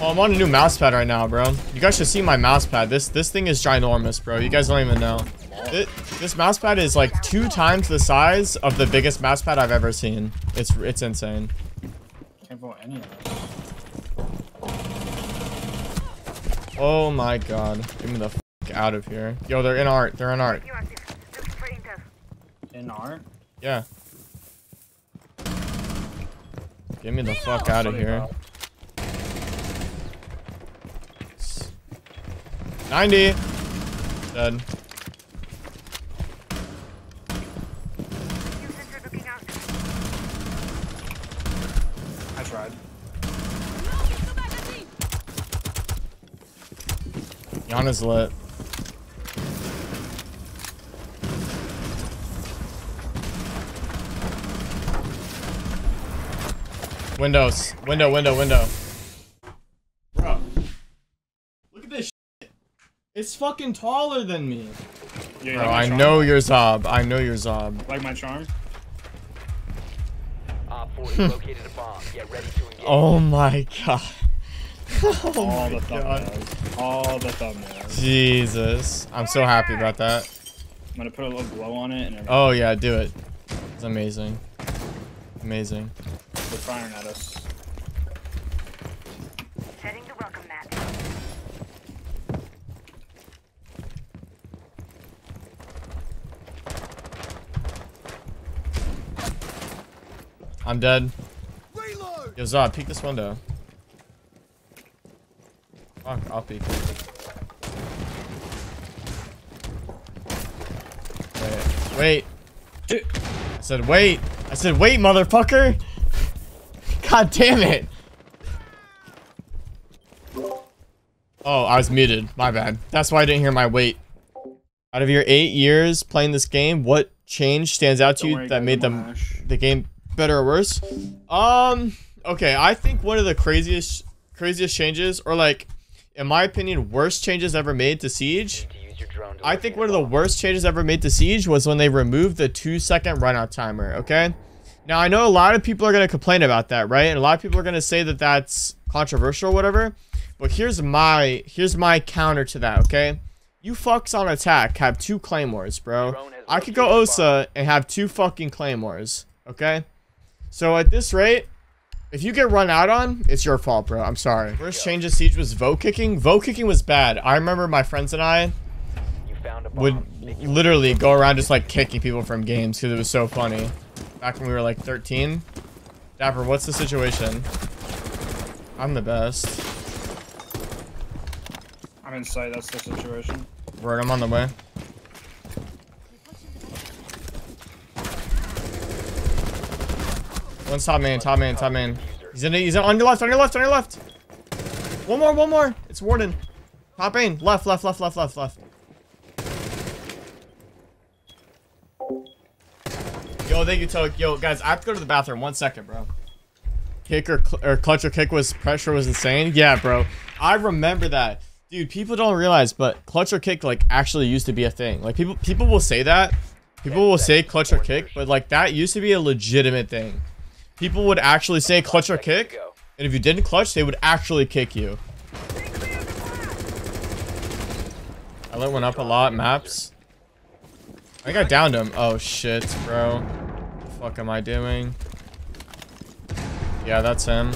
Well, I'm on a new mouse pad right now, bro. You guys should see my mouse pad. This this thing is ginormous, bro. You guys don't even know. It, this mouse pad is like two times the size of the biggest mouse pad I've ever seen. It's it's insane. Can't vote any of us. Oh my god. Get me the fuck out of here. Yo, they're in art. They're in art. In art? Yeah. Get me the fuck out of Sorry, here. 90. Dead. I tried. Yana's lit. Windows. Window, window, window. Bro. Look at this shit. It's fucking taller than me. Yeah, Bro, like I charm? know you're Zob. I know you're Zob. Like my charm? Op 4 has located a bomb. Get ready to engage. Oh my god. Oh All my the god. thumbnails. All the thumbnails. Jesus. I'm so happy about that. I'm gonna put a little glow on it and. Oh yeah, do it. It's amazing. Amazing. They're firing at us. I'm dead. Yo, Zob, peek this window. Fuck, I'll peek. Wait, wait. Dude, I said wait. I said wait, motherfucker. God damn it. Oh, I was muted. My bad. That's why I didn't hear my wait. Out of your eight years playing this game, what change stands out to Don't you worry, that made I'm the, the game better or worse? Um, okay, I think one of the craziest craziest changes, or like, in my opinion, worst changes ever made to Siege To use your drone to I think one of the worst changes ever made to Siege was when they removed the two second run out timer, okay? Now, I know a lot of people are going to complain about that, right? And a lot of people are going to say that that's controversial or whatever. But here's my here's my counter to that, okay? You fucks on attack have two claymores, bro. I could go Osa and have two fucking claymores, okay? So at this rate, if you get run out on, it's your fault, bro. I'm sorry. Worst change of Siege was vote kicking. Vote kicking was bad. I remember my friends and I, You found a would literally go around just like kicking people from games because it was so funny. Back when we were like 13. Dapper, what's the situation? I'm the best. I'm in sight, that's the situation. Word, I'm on the way. One's top man, top man, top man. He's in. He's on your left, on your left, on your left. One more, one more. It's Warden. Top main, left, left, left, left, left, left. Yo, thank you, Toke. Yo, guys, I have to go to the bathroom. One second, bro. Kick or, cl or clutch or kick was pressure was insane. Yeah, bro. I remember that. Dude, people don't realize, but clutch or kick like actually used to be a thing. Like people people will say that. People will say clutch or kick, but like that used to be a legitimate thing. People would actually say clutch or kick, and if you didn't clutch, they would actually kick you. I lit one up a lot, maps. I think I downed him. Oh shit, bro. What The fuck am I doing? Yeah, that's him.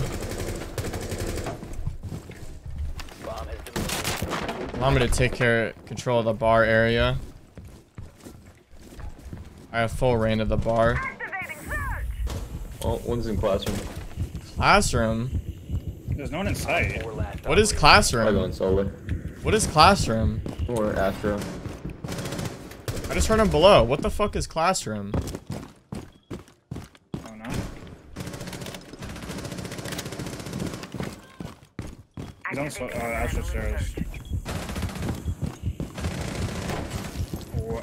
Bomb has been Allow me to take care, control of the bar area. I have full reign of the bar. Activating surge! Oh, one's in classroom. Classroom? There's no one in sight. What is operators. I go classroom? in solo. What is classroom? Or Astro. I just heard him below. What the fuck is classroom? Oh no. He's on so- uh, Astro stairs.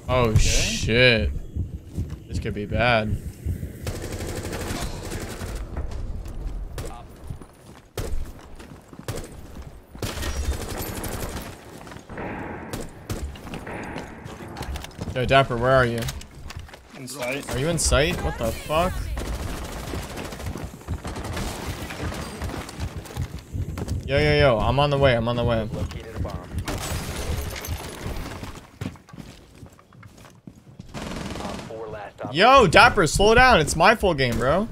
Oh okay. shit. This could be bad. Yo, Dapper, where are you? In sight. Are you in sight? What the fuck? Yo, yo, yo. I'm on the way. I'm on the way. Located a bomb. Op 4 last. Yo, Dapper, slow down. It's my full game, bro.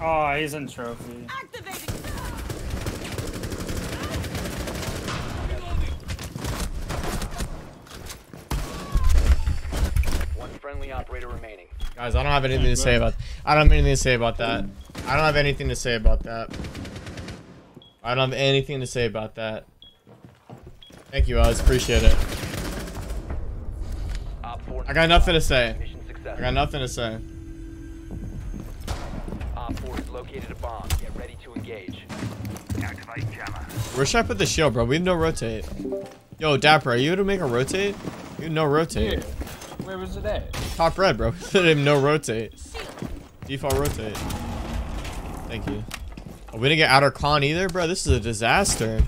Oh, he's in trophy. One friendly operator remaining. Guys, I don't have anything to say about. I don't have anything to say about that. I don't have anything to say about that. I don't have anything to say about that. Thank you, Oz. Appreciate it. I got nothing to say. I got nothing to say. Op 4 has located a bomb. Get ready to engage. Where should I put the shield, bro? We have no rotate. Yo, Dapper, are you able to make a rotate? You have no rotate. Where was it at? Top red, bro. Put him no rotate. Default rotate. Thank you. Oh, we didn't get outer con either, bro. This is a disaster.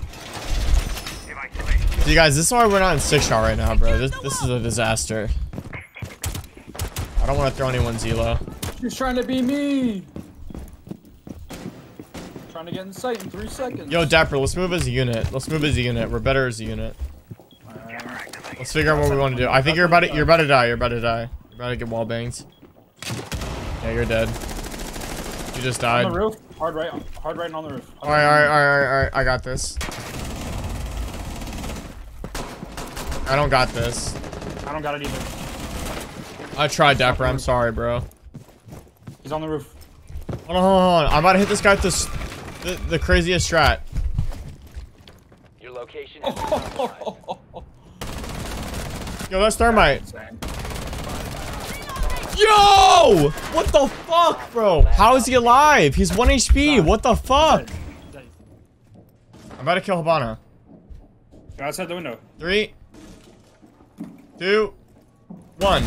See, guys, this is why we're not in six shot right now, bro. This this is a disaster. I don't want to throw anyone's elo. He's trying to be me. Trying to get in sight in three seconds. Yo, Dapper, let's move as a unit. Let's move as a unit. We're better as a unit. Let's figure out what we want to do. I think you're about to you're about to die. You're about to die. You're about to get wall bangs. Yeah, you're dead. You just died. on the roof. Hard right. Hard right on the roof. All right, all right, all right, all right, all right. I got this. I don't got this. I don't got it either. I tried, Dapper. I'm sorry, bro. He's on the roof. Hold on, hold on, hold on. I'm about to hit this guy with this, the, the craziest strat. Your location has been compromised. Yo, that's thermite. Yo! What the fuck, bro? How is he alive? He's 1 HP. What the fuck? I'm about to kill Habana. Go outside the window. Three, two, one.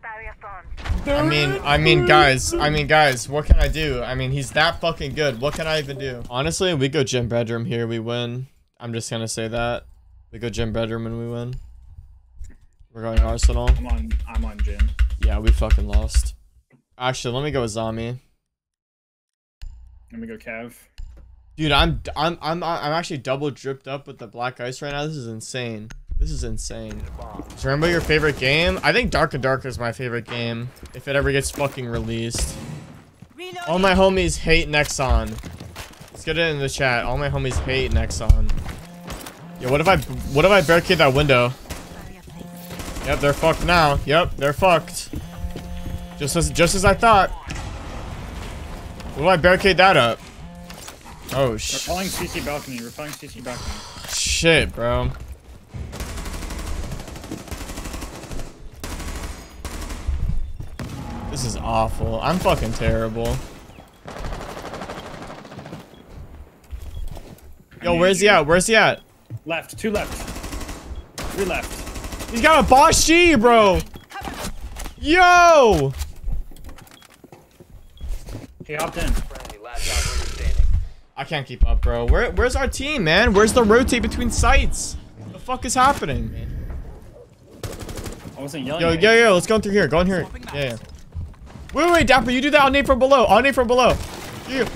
Barrier formed. I mean, I mean, guys, I mean, guys, what can I do? I mean, he's that fucking good. What can I even do? Honestly, we go gym bedroom here, we win. I'm just gonna say that. We go gym bedroom and we win. We're going Arsenal. I'm on. I'm on gym. Yeah, we fucking lost. Actually, let me go with Zombie. Let me go Cav. Dude, I'm I'm I'm I'm actually double dripped up with the black ice right now. This is insane. This is insane. You remember your favorite game? I think Dark and Darker is my favorite game. If it ever gets fucking released. All my homies hate Nexon. Get it in the chat. All my homies hate Nexon. Yeah, what if I what if I barricade that window? Yep, they're fucked now. Yep, they're fucked. Just as just as I thought. What if I barricade that up? Oh We're sh calling CC balcony. We're calling CC balcony. shit, bro. This is awful. I'm fucking terrible. Yo, where's he at? Where's he at? Left. Two left. Three left. He's got a Bosch G, bro. Yo! He hopped in. Friendly last operator standing. I can't keep up, bro. Where, where's our team, man? Where's the rotate between sites? The fuck is happening? I wasn't yelling. Yo, yo, yo, let's go through here. Go in here. Yeah, yeah. Wait, wait, Dapper, you do that. I'll from below. I'll from below. Yeah.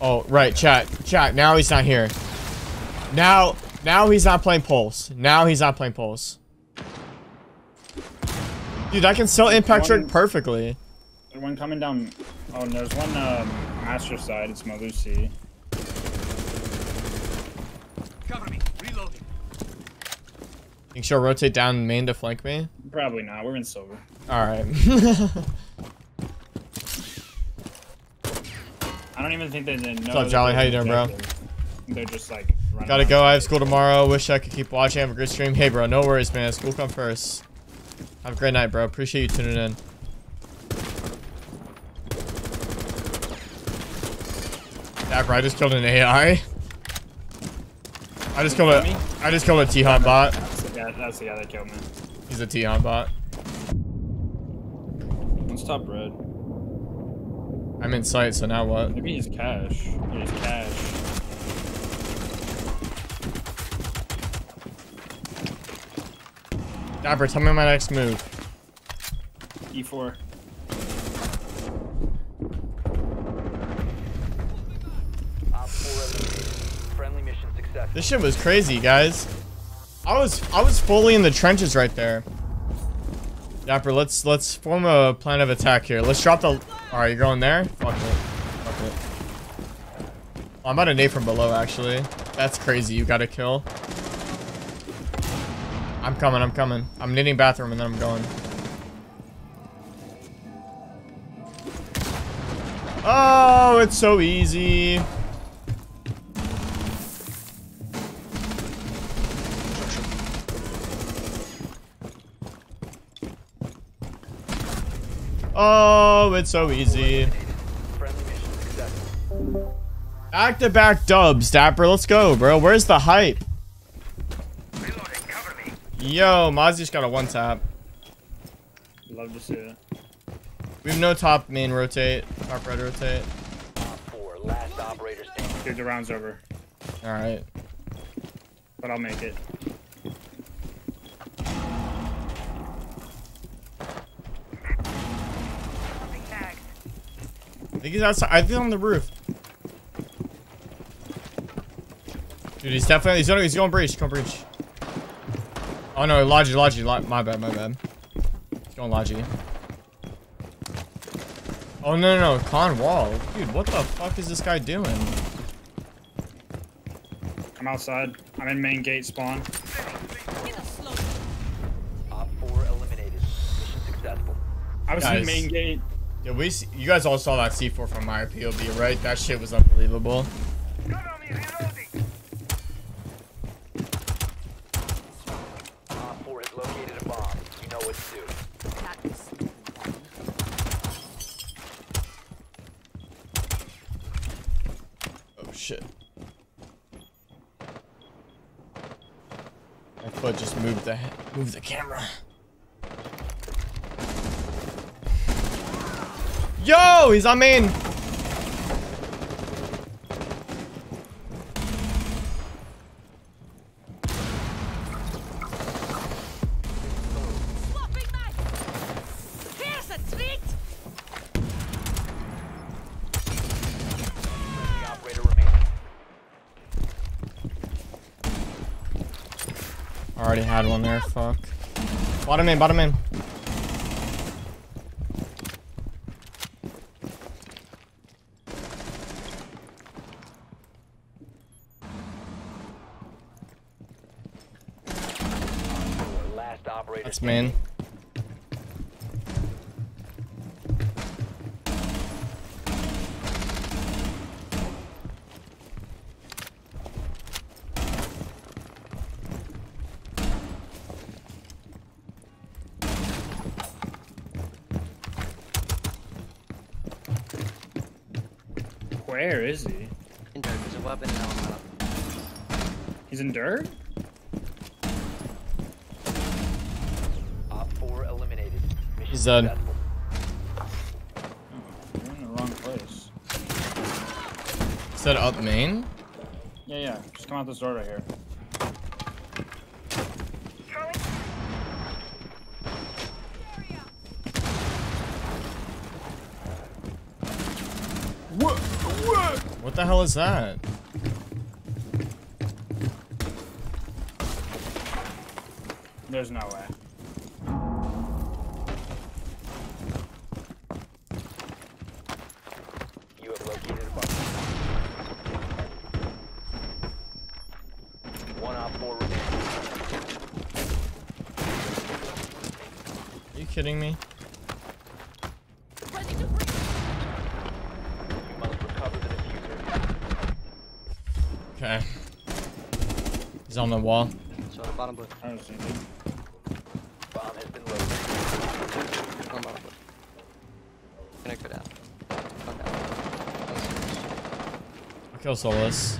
Oh, right, chat. Chat, now he's not here. Now, now he's not playing Pulse. Now he's not playing Pulse. Dude, I can still impact trick perfectly. There's one coming down. Oh, and there's one um, master side. It's Melusi. Think she'll rotate down main to flank me? Probably not. We're in silver. Alright. I don't even think they didn't know. up, Jolly? How you doing, bro? They're just like. running Gotta go. I have school tomorrow. Wish I could keep watching. Have a great stream. Hey, bro. No worries, man. School come first. Have a great night, bro. Appreciate you tuning in. Dapper, I just killed an AI. I just killed a. I just killed a T-Hunt bot. That's the guy. That's the guy that killed me. He's a T-Hunt bot. Let's top red. I'm in sight, so now what? Maybe he's cash. Yeah, he's cash. Dapper, tell me my next move. E4. Op 4 eliminated. Friendly mission successful. This shit was crazy, guys. I was I was fully in the trenches right there. Dapper, let's let's form a plan of attack here. Let's drop the. All right, you're going there. Fuck it. Fuck it. Oh, I'm about to nade from below, actually. That's crazy. You got to kill. I'm coming. I'm coming. I'm knitting bathroom and then I'm going. Oh, it's so easy. Oh, it's so easy. Friendly mission successful. Back to back dubs, Dapper. Let's go, bro. Where's the hype? Yo, Mozzie's got a one tap. Love to see it. We have no top main rotate. Top red rotate. Op 4, last operator standing. Dude, the round's over. Alright. But I'll make it. I think he's outside. I think he's on the roof. Dude, he's definitely he's going he's going breach. Going breach. Oh no, Logi, Logi, Lo- my bad, my bad. He's going Logi. Oh no no no, con wall. Dude, what the fuck is this guy doing? I'm outside. I'm in main gate spawn. Op 4 eliminated. Mission successful. I was Guys. in main gate. Yeah, we see, you guys all saw that C4 from my POV, right? That shit was unbelievable. Cover me, reloading. Op 4 has located a bomb. You know what to do. Oh shit. My foot just moved the moved the camera. Yo, he's on main. Swapping! Here's a treat! The operator remaining. Already had one there. Fuck. Bottom in, Bottom main. Four, last operator That's main. Where is he? In dirt, there's a weapon now. He's in dirt? Op 4 eliminated. Mission He's dead. successful. You're in the wrong place. Said up main. Yeah, yeah. Just come out this door right here. Throwing What the hell is that? There's no way. You have located a bomb. One Op 4 remaining. Are you kidding me? Ready to breach! You must recover the defuser. Okay. He's on the wall. So the bottom blue. I don't see anything. Bomb has been located. One bottom blue. Go down. Come down. I'll kill Solis.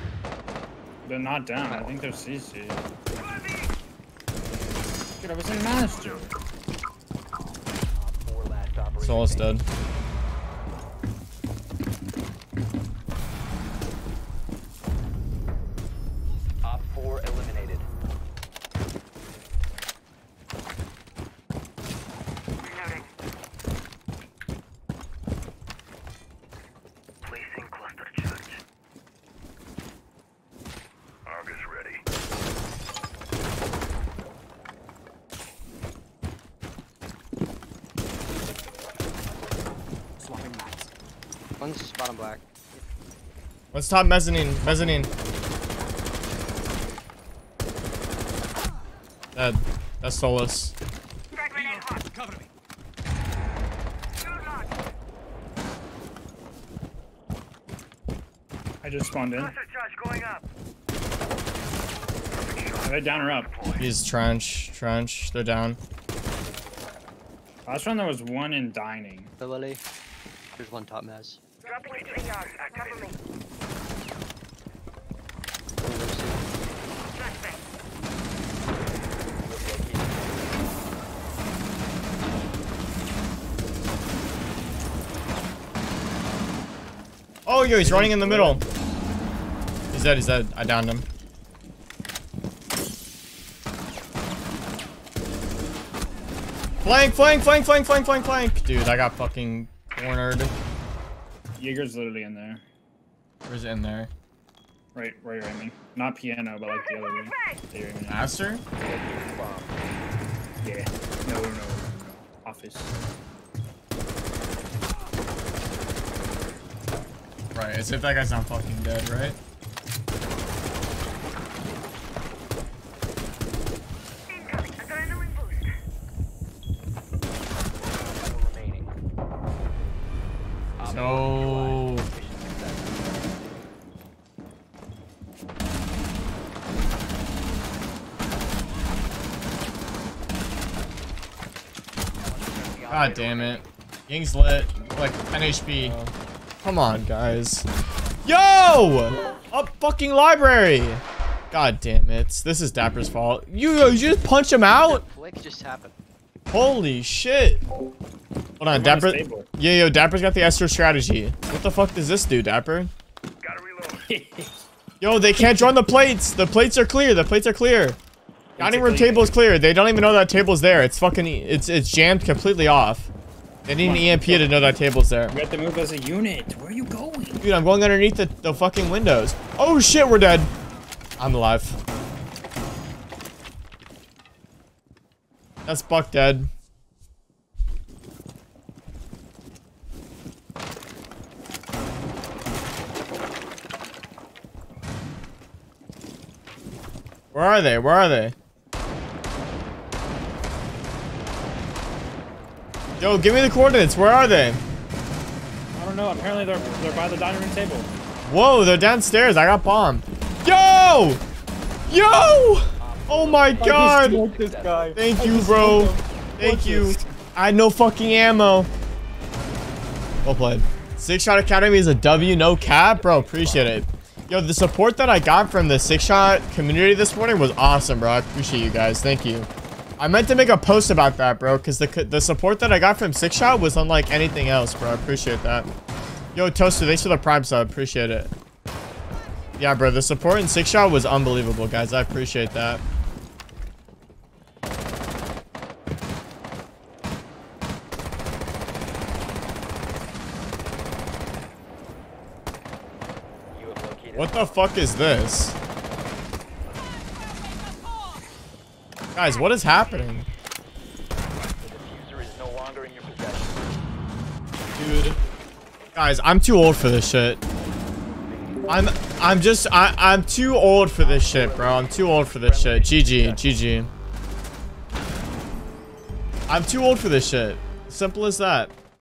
They're not down. I think they're CC. Dude, I was in master. Op 4 last One's bottom black. Let's top mezzanine. Mezzanine. Dead. That's Solis. Frag. Cover me. I just spawned in. Cluster charge going up. Are they down or up? He's trench. Trench. They're down. Last round there was one in dining. The lily. There's one top mez. Oh, yo, he's running in the middle. He's dead. He's dead. I downed him. Flank, flank, flank, flank, flank, flank, flank. Dude, I got fucking cornered. Jaeger's literally in there. Where's it in there? Right where you're aiming. Not piano, but like the other way. that you're aiming at. Master? Yeah. No, no, no, no. Office. Right, as if that guy's not fucking dead, right? No. God damn it. Ying's lit. Like 10 HP. Come on, guys. Yo! A fucking library! God damn it. This is Dapper's fault. You, you just punch him out? Flick just happened. Holy shit. Hold on, I'm on Dapper. The table. Yeah, yo, Dapper's got the Esther strategy. What the fuck does this do, Dapper? Gotta reload. Yo, they can't join the plates. The plates are clear. The plates are clear. Dining room clear. table is clear. They don't even know that table's there. It's fucking, it's it's jammed completely off. They need an EMP to know that table's there. We have to move as a unit. Where are you going? Dude, I'm going underneath the, the fucking windows. Oh shit, we're dead. I'm alive. That's Buck dead. Where are they? Where are they? Yo, give me the coordinates. Where are they? I don't know. Apparently they're they're by the dining room table. Whoa, they're downstairs. I got bombed. Yo! Yo! Oh my god. this guy. Thank you, bro. Thank you. I had no fucking ammo. Well played. Six Shot Academy is a W, no cap, bro. Appreciate it. Yo, the support that I got from the Six Shot community this morning was awesome, bro. I appreciate you guys. Thank you. I meant to make a post about that, bro, because the the support that I got from Six Shot was unlike anything else, bro. I appreciate that. Yo, Toaster, thanks for the prime sub. Appreciate it. Yeah, bro, the support in Six Shot was unbelievable, guys. I appreciate that. What the fuck is this? Guys, what is happening? Dude. Guys, I'm too old for this shit. I'm I'm just I I'm too old for this shit, bro. I'm too old for this shit. GG, GG. I'm too old for this shit. Simple as that.